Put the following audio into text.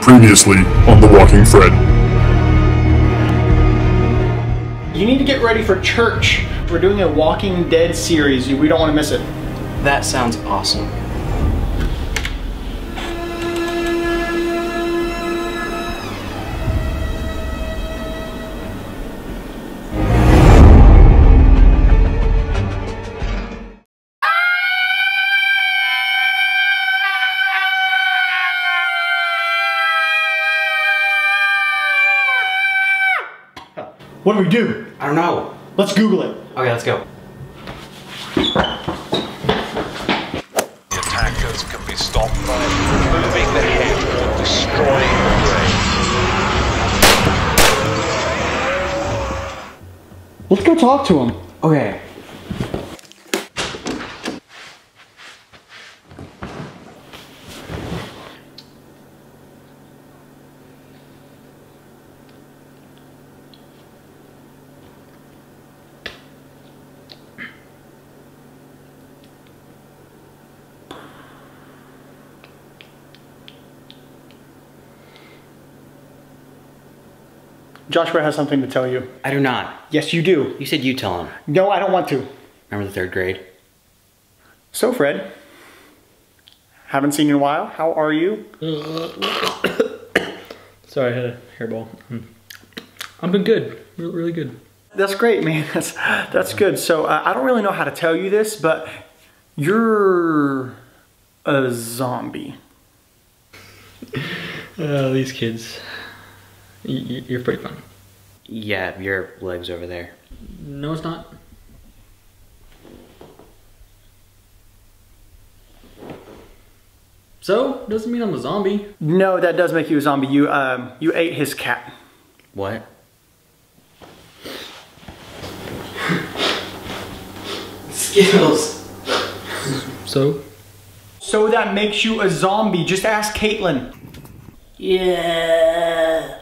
Previously on The Walking Fred. You need to get ready for church. We're doing a Walking Dead series. We don't want to miss it. That sounds awesome. What do we do? I don't know. Let's Google it. Okay, let's go. The attackers can be stopped by removing the head or destroying the brain. Let's go talk to him. Okay. Joshua has something to tell you. I do not. Yes, you do. You said you tell him. No, I don't want to. Remember the third grade? So, Fred, haven't seen you in a while. How are you? Sorry, I had a hairball. Hmm. I've been good, really, really good. That's great, man. That's that's good. So uh, I don't really know how to tell you this, but you're a zombie. Uh, these kids, y- y- you're pretty fun. Yeah, your leg's over there. No, it's not. So doesn't mean I'm a zombie. No, that does make you a zombie. You um you ate his cat. What? Skittles. So So that makes you a zombie. Just ask Caitlin. Yeah.